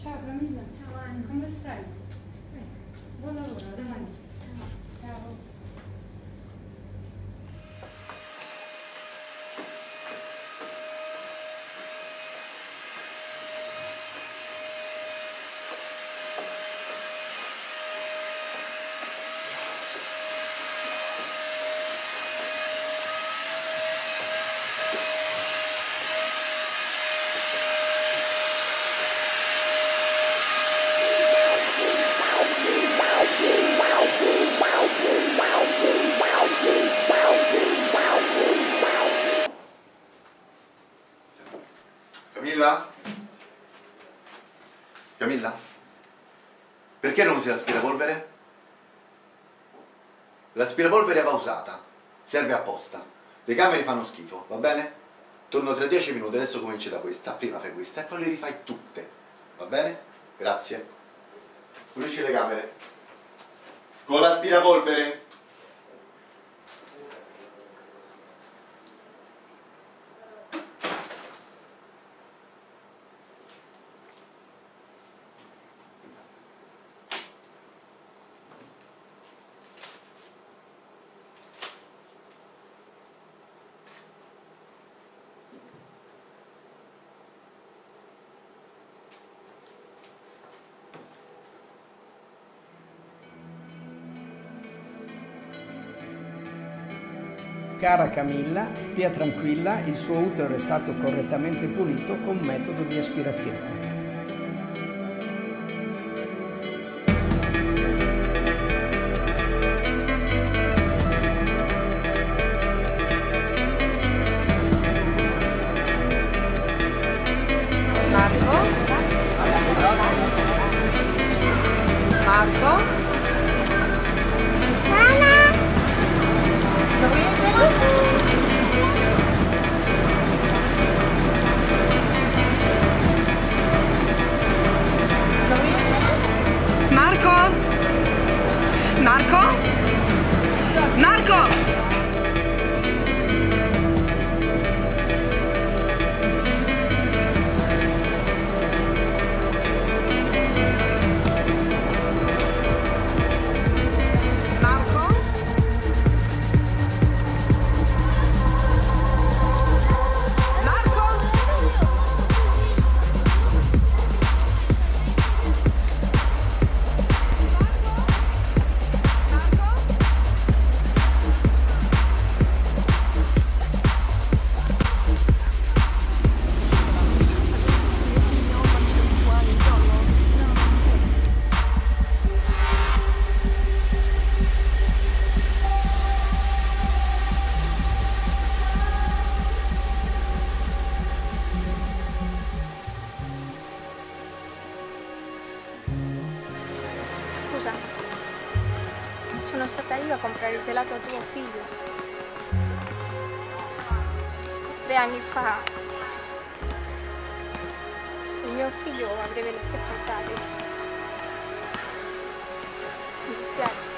Ciao Camilla. Ciao Anna. Come stai? Eh, buon lavoro, domani. Camilla? Camilla? Perché non usi l'aspirapolvere? L'aspirapolvere va usata, serve apposta. Le camere fanno schifo, va bene? Torno tra 10 minuti, adesso cominci da questa, prima fai questa e poi le rifai tutte, va bene? Grazie. Pulisci le camere. Con l'aspirapolvere. Cara Camilla, stia tranquilla, il suo utero è stato correttamente pulito con metodo di aspirazione. Marco? Marco? hasta iba a comprar el gelato a tu fillo. Vean mi faja. El mio figlio avrebbe le stesse altare. Mi dispiace.